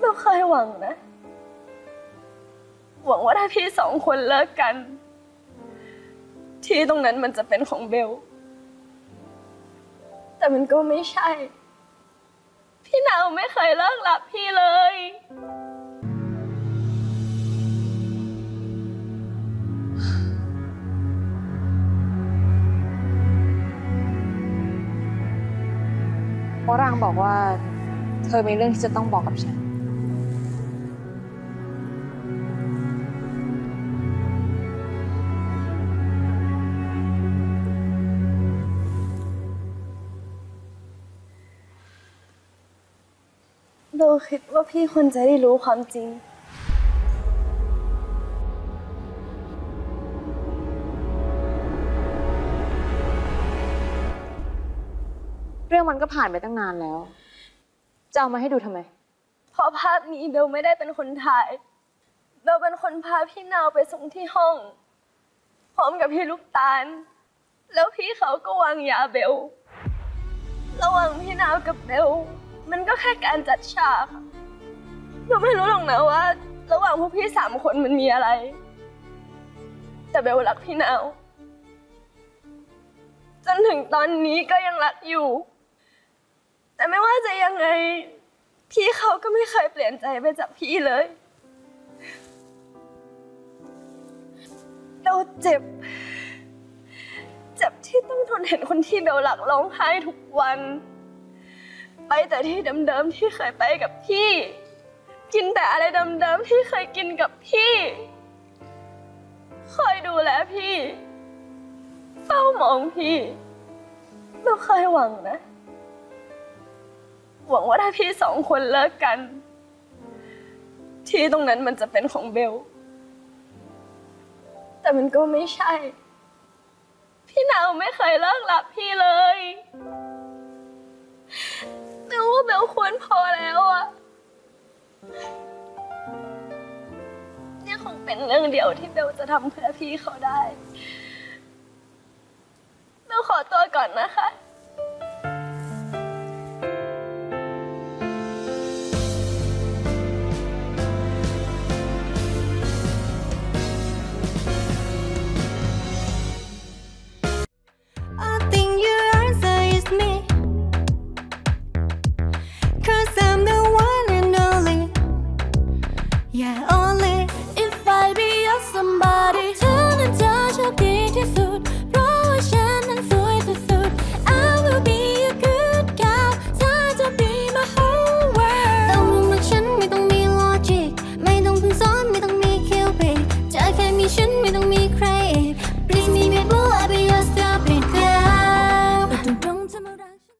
เราเคยหวังนะ หวังว่าถ้าพี่สองคนเลิกกัน ที่ตรงนั้นมันจะเป็นของเบล แต่มันก็ไม่ใช่ พี่นาวไม่เคยเลิกรับพี่เลยเพราะรางบอกว่า เธอมีเรื่องที่จะต้องบอกกับฉัน เราคิดว่าพี่ควรจะได้รู้ความจริง เรื่องมันก็ผ่านไปตั้งนานแล้ว จะเอามาให้ดูทำไม เพราะภาพนี้เบลไม่ได้เป็นคนถ่าย เบลเป็นคนพาพี่นาวไปส่งที่ห้อง พร้อมกับพี่ลูกตาล แล้วพี่เขาก็วางยาเบล ระหว่างพี่นาวกับเบล มันก็แค่การจัดฉากเราไม่รู้หรอกนะว่า ระหว่างพวกพี่สามคนมันมีอะไร แต่เบลรักพี่นาวจนถึงตอนนี้ก็ยังรักอยู่ แต่ไม่ว่าจะยังไง พี่เขาก็ไม่เคยเปลี่ยนใจไปจากพี่เลย เราเจ็บ เจ็บที่ต้องทนเห็นคนที่เบลหลักร้องไห้ทุกวัน แต่ที่เดิมๆที่เคยไปกับพี่ กินแต่อะไรเดิมๆที่เคยกินกับพี่ คอยดูแลพี่ เฝ้ามองพี่เราเคยหวังนะ หวังว่าถ้าพี่สองคนเลิกกัน ที่ตรงนั้นมันจะเป็นของเบล แต่มันก็ไม่ใช่ พี่นาวไม่เคยเลิกรับพี่เลย ควรพอแล้วอะเนี่คงเป็นเรื่องเดียวที่เบลจะทำเพื่อพี่เขาได้ เบลขอตัวก่อนนะคะ Yeah, only if I be your somebody. เธอนั้นจะโชคดีที่สุด